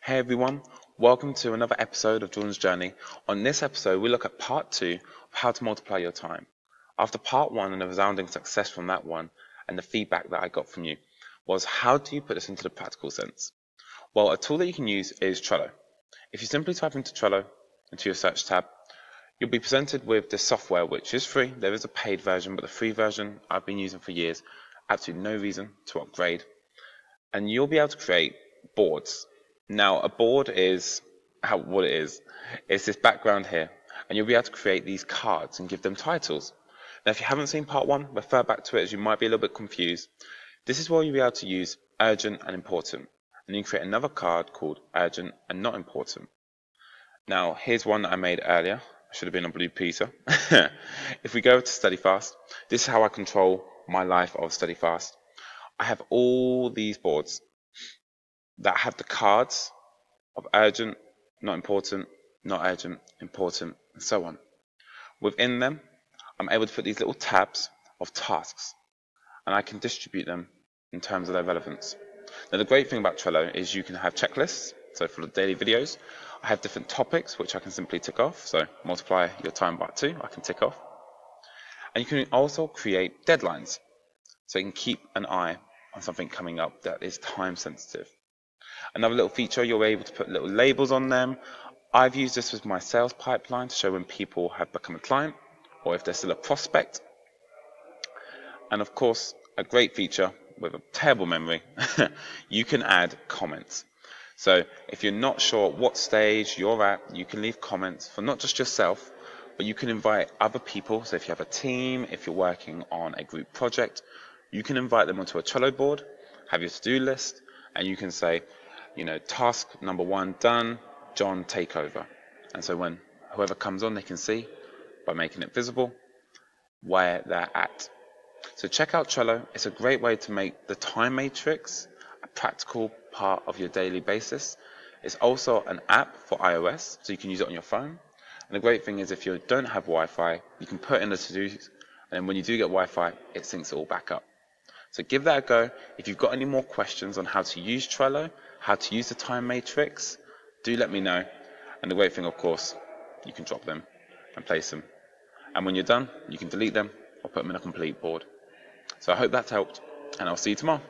Hey everyone, welcome to another episode of Jordan's Journey. On this episode, we look at part two of how to multiply your time. After part one and the resounding success from that one, and the feedback that I got from you, was how do you put this into the practical sense? Well, a tool that you can use is Trello. If you simply type into Trello, into your search tab, you'll be presented with this software which is free. There is a paid version, but the free version I've been using for years, absolutely no reason to upgrade. And you'll be able to create boards now, a board is how, what it is. It's this background here, and you'll be able to create these cards and give them titles. Now, if you haven't seen part one, refer back to it as you might be a little bit confused. This is where you'll be able to use urgent and important. And you can create another card called urgent and not important. Now, here's one that I made earlier. I should have been on Blue Peter. if we go to Study Fast, this is how I control my life of Study Fast. I have all these boards that have the cards of urgent, not important, not urgent, important, and so on. Within them, I'm able to put these little tabs of tasks, and I can distribute them in terms of their relevance. Now, the great thing about Trello is you can have checklists. So for the daily videos, I have different topics which I can simply tick off. So multiply your time by two, I can tick off. And you can also create deadlines. So you can keep an eye on something coming up that is time sensitive. Another little feature, you're able to put little labels on them. I've used this with my sales pipeline to show when people have become a client or if they're still a prospect. And of course, a great feature with a terrible memory, you can add comments. So if you're not sure what stage you're at, you can leave comments for not just yourself, but you can invite other people. So if you have a team, if you're working on a group project, you can invite them onto a Trello board, have your to-do list, and you can say, you know, task number one done, John take over. And so when whoever comes on, they can see by making it visible where they're at. So check out Trello. It's a great way to make the time matrix a practical part of your daily basis. It's also an app for iOS, so you can use it on your phone. And the great thing is if you don't have Wi-Fi, you can put in the to-dos, and then when you do get Wi-Fi, it syncs it all back up. So give that a go. If you've got any more questions on how to use Trello, how to use the time matrix, do let me know. And the great thing, of course, you can drop them and place them. And when you're done, you can delete them or put them in a complete board. So I hope that's helped, and I'll see you tomorrow.